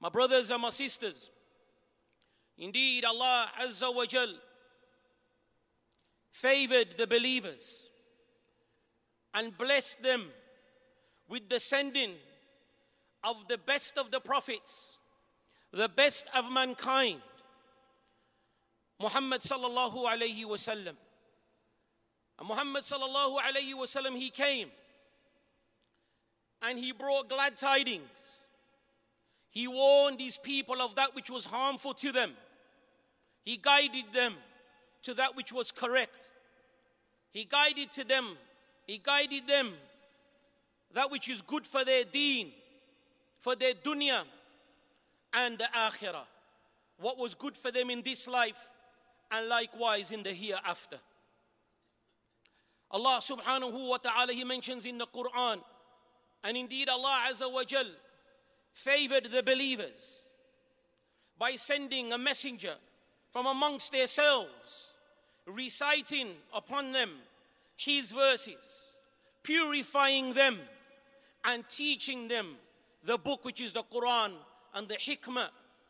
My brothers and my sisters, indeed Allah Azza wa Jal favored the believers and blessed them with the sending of the best of the prophets, the best of mankind, Muhammad sallallahu alayhi wasallam. And Muhammad sallallahu alayhi wasallam, he came and he brought glad tidings. He warned his people of that which was harmful to them. He guided them to that which was correct. He guided to them, he guided them that which is good for their deen, for their dunya and the akhirah. What was good for them in this life and likewise in the hereafter. Allah subhanahu wa ta'ala, He mentions in the Quran, and indeed Allah Azza wa Jal favored the believers by sending a messenger from amongst themselves, reciting upon them His verses, purifying them, and teaching them the book which is the Quran and the Hikmah,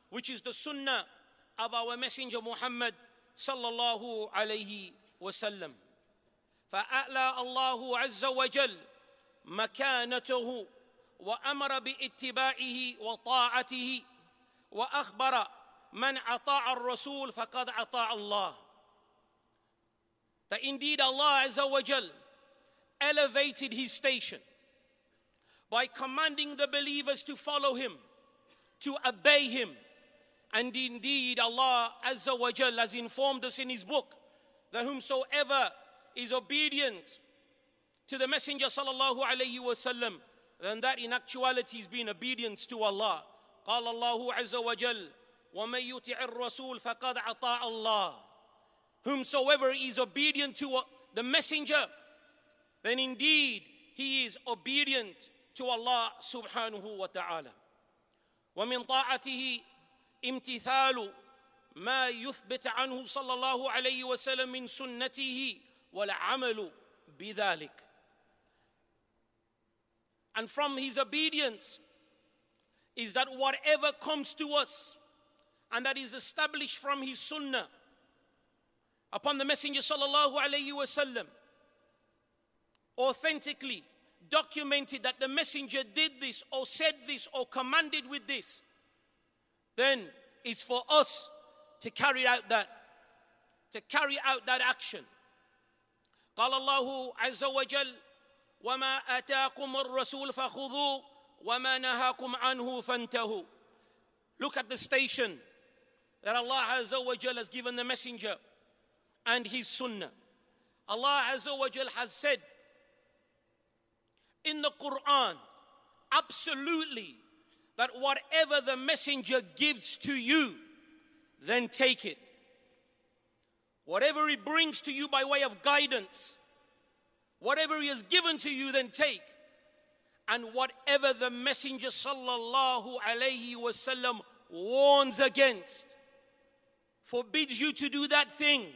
which is the Sunnah of our Messenger Muhammad sallallahu alayhi wasallam. فأعلى الله عز وجل مكانته وأمر باتباعه وطاعته وأخبر من أطاع الرسول فقد أطاع الله. That indeed Allah Azza wa Jal elevated his station by commanding the believers to follow him, to obey him. And indeed, Allah Azza wa Jal has informed us in his book that whomsoever is obedient to the Messenger sallallahu alayhi wasallam, then that in actuality is being obedience to Allah. قال الله عز وجل ومن يطع الرسول فقد أطاع الله Whomsoever is obedient to the messenger, then indeed he is obedient to Allah subhanahu wa ta'ala. ومن طاعته امتثال ما يثبت عنه صلى الله عليه وسلم من سنته والعمل بذلك. And from his obedience is that whatever comes to us and that is established from his sunnah upon the Messenger sallallahu alayhi wasallam authentically documented that the messenger did this or said this or commanded with this, then it's for us to carry out that, to carry out that action. قال الله عز وجل وما آتاكم الرسول فخذوه وما نهاكم عنه فانتهوا Look at the station that Allah Azza wa Jal has given the messenger and his sunnah. Allah Azza wa Jal has said in the Quran absolutely that whatever the messenger gives to you, then take it. Whatever he brings to you by way of guidance, whatever he has given to you, then take. And whatever the messenger sallallahu alayhi wasallam warns against, forbids you to do that thing,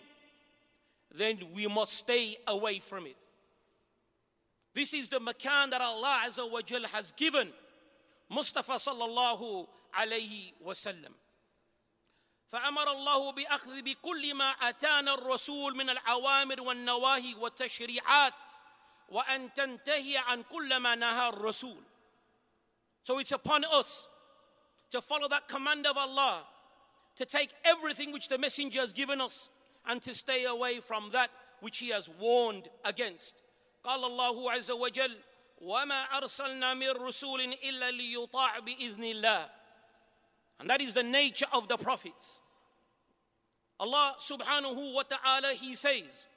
then we must stay away from it. This is the makan that Allah has given Mustafa sallallahu alayhi wasallam. فأمر الله بأخذ بكل ما أتانا الرسول من الأوامر والنواهي والتشريعات وأن تنتهي عن كل ما نهى الرسول. So it's upon us to follow that command of Allah, to take everything which the messenger has given us and to stay away from that which he has warned against. قال الله عز وجل وما أرسلنا من رسول إلا ليطاع بإذن الله and that is the nature of the prophets. Allah subhanahu wa ta'ala, He says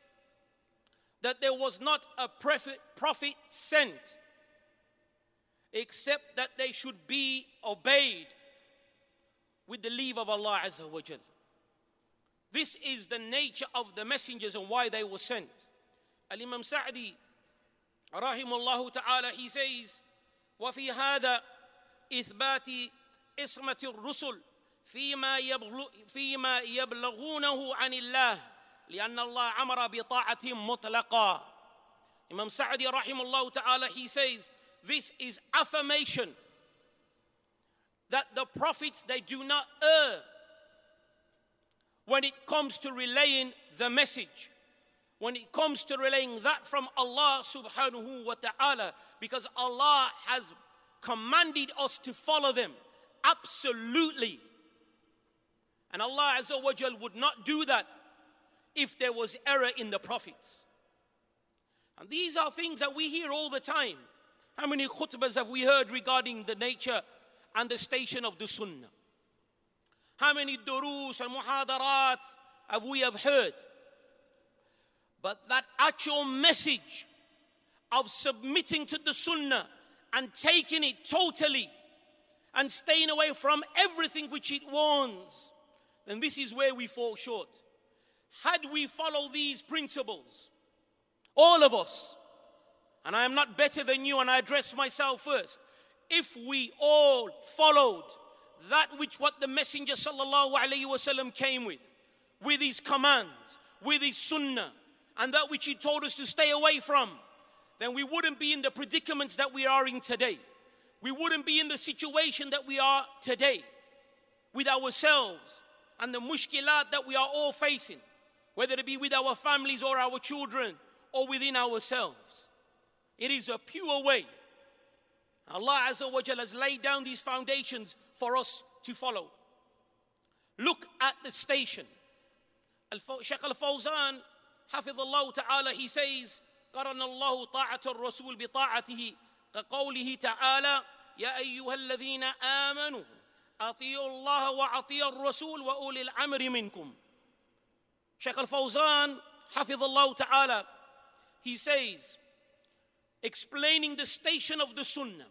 that there was not a prophet, prophet sent except that they should be obeyed with the leave of Allah Azza wa Jal. This is the nature of the messengers and why they were sent. Al Imam Sa'di, rahimullah ta'ala, he says, وفي هذا إثبات إصمة الرسل فيما يبلغ فيما يبلغونه عن الله لأن الله أمر بطاعتهم مطلقا Imam Sa'di rahimahullah ta'ala he says this is affirmation that the prophets they do not err when it comes to relaying the message when it comes to relaying that from Allah subhanahu wa ta'ala because Allah has commanded us to follow them absolutely. And Allah Azza would not do that if there was error in the prophets. And these are things that we hear all the time. How many khutbahs have we heard regarding the nature and the station of the sunnah? How many durus and muhadarat have we have heard? But that actual message of submitting to the sunnah and taking it totally and staying away from everything which it warns, then this is where we fall short. Had we followed these principles, all of us, and I am not better than you, and I address myself first, if we all followed that which what the Messenger sallallahu came with, with his commands, with his sunnah, and that which he told us to stay away from, then we wouldn't be in the predicaments that we are in today We wouldn't be in the situation that we are today with ourselves and the mushkilat that we are all facing, whether it be with our families or our children or within ourselves. It is a pure way. Allah Azza wa Jalla has laid down these foundations for us to follow. Look at the station. Shaykh al Fawzan حفظ الله تعالى he says قرن الله طاعة الرسول بطاعته كقوله تعالى يا أيها الذين آمنوا أطيعوا الله وأطيعوا الرسول وأولي الأمر منكم الفوزان حفظ الله تعالى he says explaining the station of the sunnah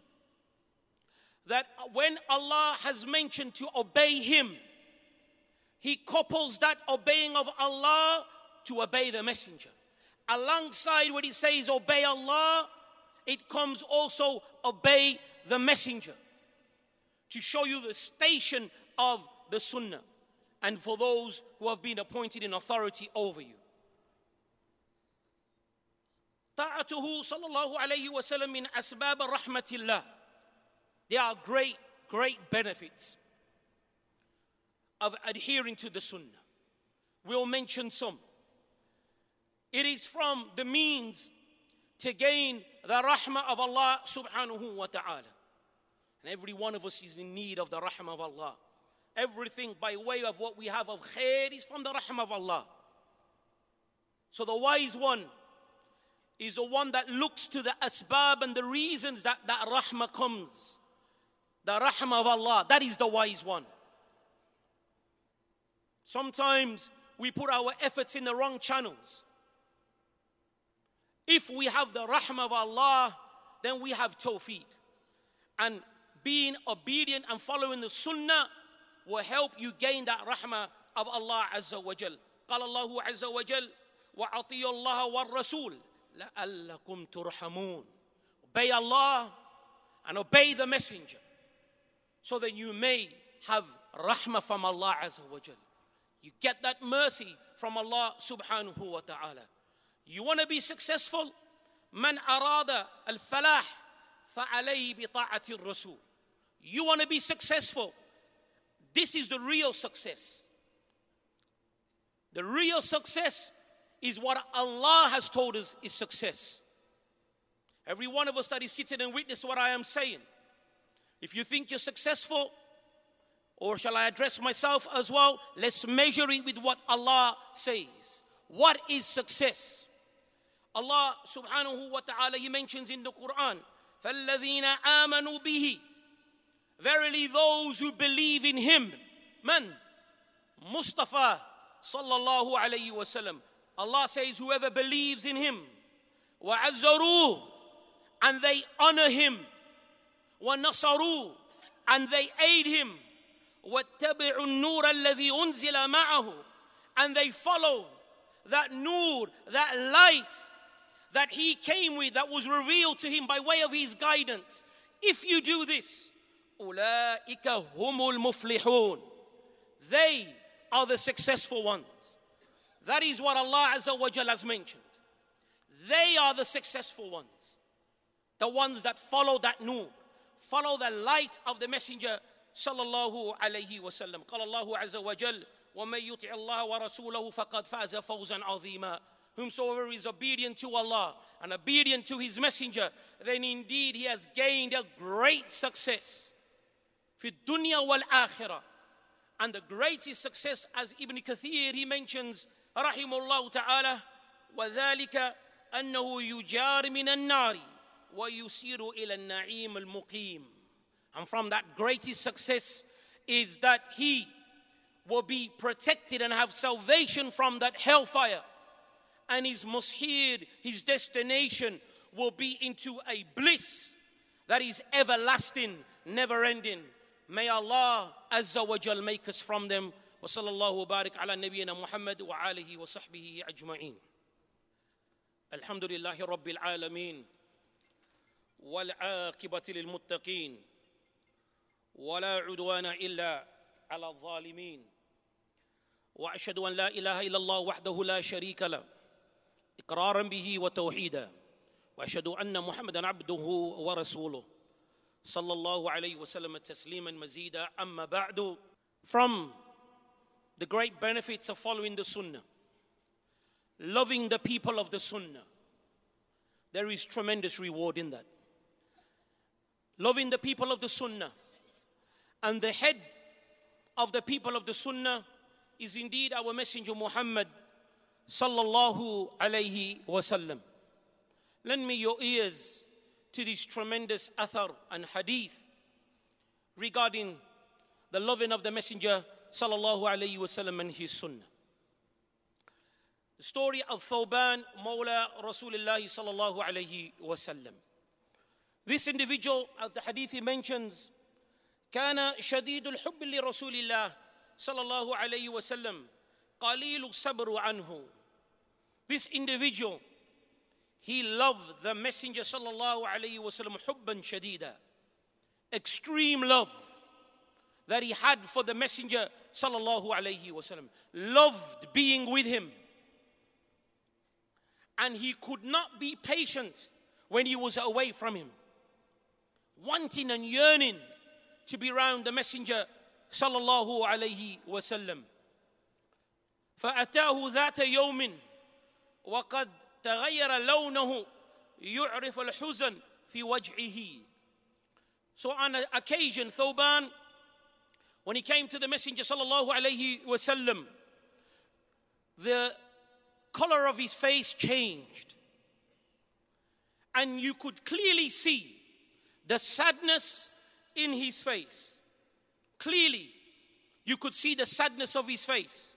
that when Allah has mentioned to obey him he couples that obeying of Allah to obey the messenger. Alongside what it says, obey Allah, it comes also obey the messenger to show you the station of the sunnah and for those who have been appointed in authority over you. طاعته صلى الله عليه وسلم من أسباب رحمة الله. There are great, great benefits of adhering to the sunnah. We'll mention some. It is from the means to gain the rahmah of Allah subhanahu wa ta'ala. And every one of us is in need of the rahmah of Allah. Everything by way of what we have of khair is from the rahmah of Allah. So the wise one is the one that looks to the asbab and the reasons that that rahmah comes. The rahmah of Allah, that is the wise one. Sometimes we put our efforts in the wrong channels. If we have the rahmah of Allah, then we have tawfiq. And being obedient and following the sunnah will help you gain that rahmah of Allah Azza wa Jal. قال الله عز وجل وأطيعوا الله والرسول لعلكم ترحمون Obey Allah and obey the messenger so that you may have rahmah from Allah Azza wa Jal. You get that mercy from Allah subhanahu wa ta'ala. You want to be successful? من أراد الفلاح فعليه بطاعة الرسول. You want to be successful? This is the real success. The real success is what Allah has told us is success. Every one of us that is sitting and witness what I am saying. If you think you're successful, or shall I address myself as well? Let's measure it with what Allah says. What is success? Allah subhanahu wa ta'ala, He mentions in the Quran, فَالَّذِينَ آمَنُوا بِهِ Verily those who believe in Him, man, Mustafa sallallahu alayhi wasallam. Allah says, whoever believes in Him, وَعَزَّرُوهُ and they honor Him, وَنَصَرُوهُ and they aid Him, وَاتَّبِعُوا النُّورَ الَّذِي أُنزِلَ مَعَهُ and they follow that nur, that light that he came with that was revealed to him by way of his guidance. If you do this, أولئك هم المفلحون. They are the successful ones. That is what Allah Azza wa Jal has mentioned. They are the successful ones. The ones that follow that nur, follow the light of the messenger صلى الله عليه وسلم قال الله عز وجل ومن يطع الله ورسوله فقد فاز فوزا عظيما Whomsoever is obedient to Allah and obedient to His Messenger, then indeed he has gained a great success. في الدنيا والآخرة. And the greatest success, as Ibn Kathir he mentions, رحمه الله تعالى, وذلك أنه يجار من النار ويسير إلى النعيم المقيم. And from that greatest success is that he will be protected and have salvation from that hellfire and his mushir, his destination, will be into a bliss that is everlasting, never ending. May Allah Azza wa Jal make us from them. وصلى الله وبارك على نبينا محمد وآله وصحبه أجمعين الحمد لله رب العالمين والعاقبة للمتقين ولا عدوان إلا على الظالمين وأشهد أن لا إله إلا الله وحده لا شريك له اقرارا به وتوحيدا واشهد ان محمدا عبده ورسوله صلى الله عليه وسلم تسليما مزيدا اما بعد from the great benefits of following the sunnah loving the people of the sunnah there is tremendous reward in that loving the people of the sunnah and the head of the people of the sunnah is indeed our messenger muhammad sallallahu alayhi wasallam. Lend me your ears to this tremendous athar and hadith regarding the loving of the messenger sallallahu alayhi wasallam and his sunnah. The story of Thawban Mawla Rasulullah sallallahu alayhi wasallam. This individual, as the hadith mentions, كان شديد الحب لرسول الله صلى الله عليه وسلم قليل الصبر عنه this individual he loved the messenger sallallahu alaihi wasallam hubban shadida extreme love that he had for the messenger sallallahu alaihi wasallam loved being with him and he could not be patient when he was away from him wanting and yearning to be around the messenger sallallahu alaihi wasallam فأتاه ذات يوم وقد تغير لونه يعرف الحزن في وجهه So on an occasion, Thawban, when he came to the Messenger sallallahu alayhi wasallam, the color of his face changed. And you could clearly see the sadness in his face. Clearly, you could see the sadness of his face.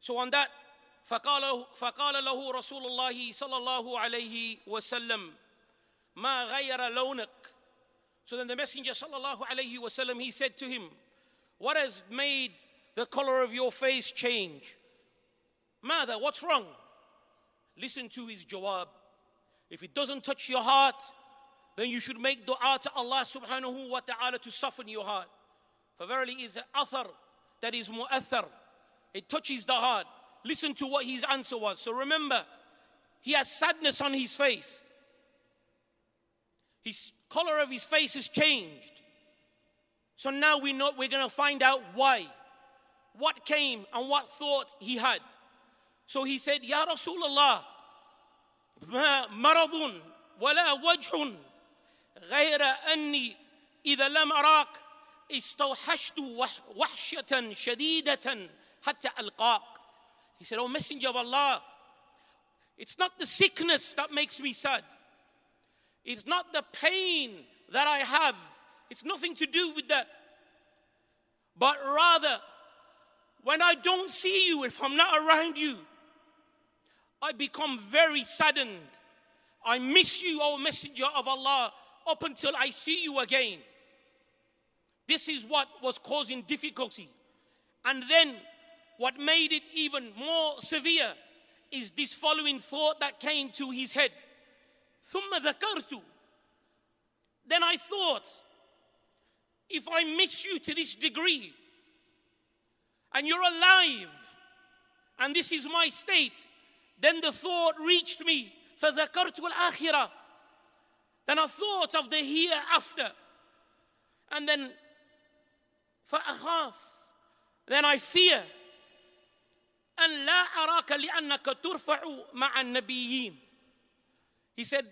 So on that, فقال, فقال له رسول الله صلى الله عليه وسلم ما غير لونك So then the messenger صلى الله عليه وسلم he said to him what has made the color of your face change ماذا what's wrong listen to his jawab if it doesn't touch your heart then you should make dua to Allah subhanahu wa ta'ala to soften your heart for verily is an athar that is mu'athar It touches the heart. Listen to what his answer was. So remember, he has sadness on his face. His color of his face has changed. So now we know we're going to find out why, what came and what thought he had. So he said, Ya Rasulullah, maradun wala wajhun ghayra anni idha lam arak istawhashtu wahshatan shadidatan hatta alqaq. He said, Oh Messenger of Allah, it's not the sickness that makes me sad. It's not the pain that I have. It's nothing to do with that. But rather, when I don't see you, if I'm not around you, I become very saddened. I miss you, O Messenger of Allah, up until I see you again. This is what was causing difficulty. And then what made it even more severe is this following thought that came to his head. ثم ذكرت. Then I thought, if I miss you to this degree, and you're alive, and this is my state, then the thought reached me. فذكرت الآخرة. Then I thought of the hereafter. And then فأخاف then I fear أن لا أراك لأنك ترفع مع النبيين He said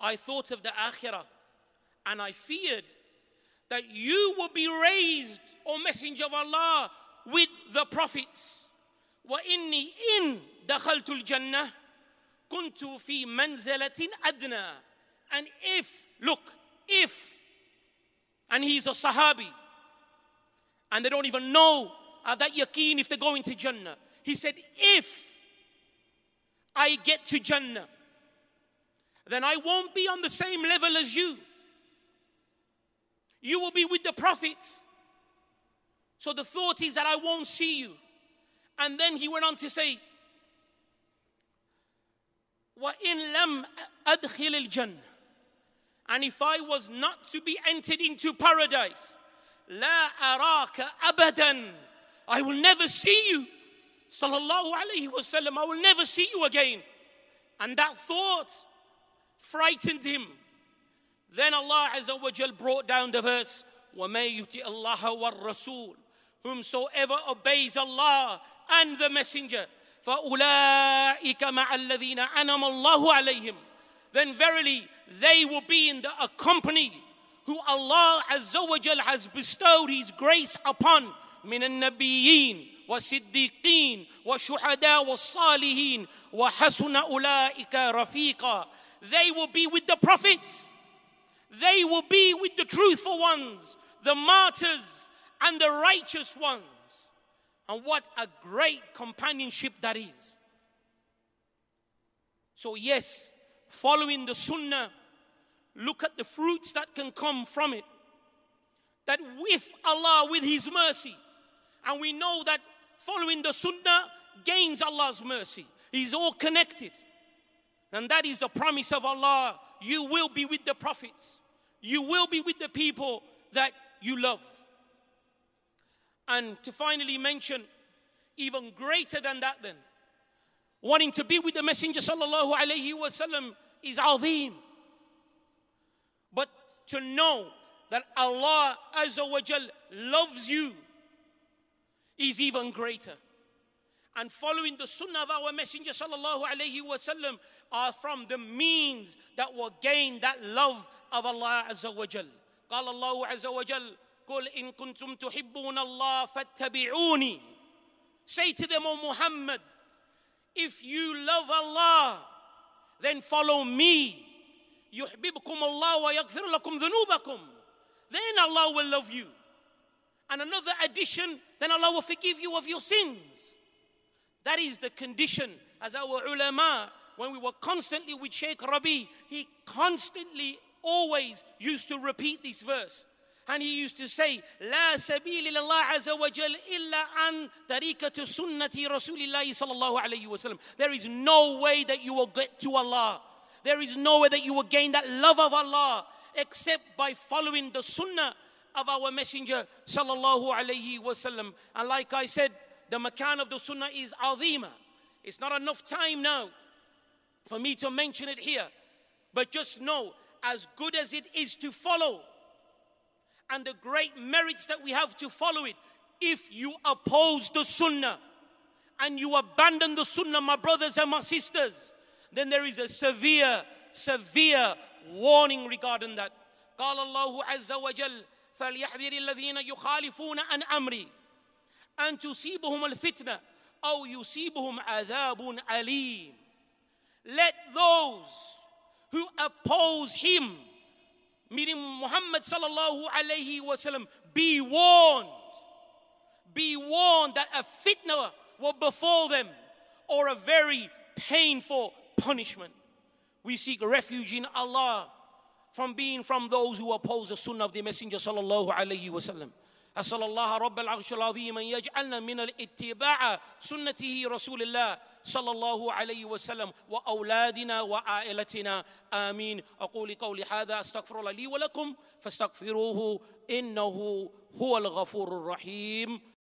I thought of the akhirah and I feared that you will be raised, O Messenger of Allah, with the prophets. وإني إن دخلت الجنة كنت في منزلة أدنى and if look if and he's a Sahabi and they don't even know uh, that yaqeen if they go into Jannah he said if I get to Jannah then I won't be on the same level as you you will be with the prophets so the thought is that I won't see you and then he went on to say وَإِن لَمْ أَدْخِلِ الْجَنَّةِ And if I was not to be entered into paradise, لا أراك أبدا I will never see you. Sallallahu alayhi wasallam, I will never see you again. And that thought frightened him. Then Allah Azza wa Jal brought down the verse, وَمَن يُطِعِ اللَّهَ وَالرَّسُولِ Whomsoever obeys Allah and the Messenger, فَأُولَٰئِكَ مَعَ الَّذِينَ أَنَمَ اللَّهُ عَلَيْهِمْ Then verily they will be in the company who Allah Azza wa Jal has bestowed His grace upon من النبيين والصديقين والشهداء والصالحين وحسن أولئك رفيقا They will be with the prophets. They will be with the truthful ones, the martyrs, and the righteous ones. And what a great companionship that is. So, yes, following the sunnah, look at the fruits that can come from it. That with Allah, with His mercy, and we know that following the sunnah gains Allah's mercy. He's all connected. And that is the promise of Allah. You will be with the prophets, you will be with the people that you love. And to finally mention, even greater than that, then, wanting to be with the Messenger sallallahu alaihi wasallam is azim. But to know that Allah Azza wa loves you is even greater. And following the sunnah of our Messenger sallallahu alaihi wasallam are from the means that will gain that love of Allah Azza wa Jal. قال الله عز وجل قل إن كنتم تحبون الله فاتبعوني Say to them, O Muhammad, if you love Allah, then follow me. يحببكم الله ويغفر لكم ذنوبكم. Then Allah will love you. And another addition, then Allah will forgive you of your sins. That is the condition, as our ulama, when we were constantly with Sheikh Rabi, he constantly, always used to repeat this verse. And he used to say, لا سبيل لله عز وجل إلا عن طريقة سنة رسول الله صلى الله عليه وسلم. There is no way that you will get to Allah. There is no way that you will gain that love of Allah except by following the sunnah of our messenger sallallahu alayhi wasallam. And like I said, the makan of the sunnah is azima. It's not enough time now for me to mention it here. But just know, as good as it is to follow, and the great merits that we have to follow it, if you oppose the sunnah and you abandon the sunnah, my brothers and my sisters, then there is a severe, severe warning regarding that. قال الله عز وجل فليحذر الذين يخالفون عن أمري أن تصيبهم الفتنة أو يصيبهم عذاب أليم Let those who oppose him meaning Muhammad sallallahu alayhi wasallam be warned be warned that a fitna will befall them or a very painful punishment we seek refuge in Allah from being from those who oppose the sunnah of the messenger sallallahu alayhi wasallam أسأل الله رب العرش العظيم أن يجعلنا من الاتباع سنته رسول الله صلى الله عليه وسلم وأولادنا وعائلتنا آمين أقول قولي هذا أستغفر الله لي ولكم فاستغفروه إنه هو الغفور الرحيم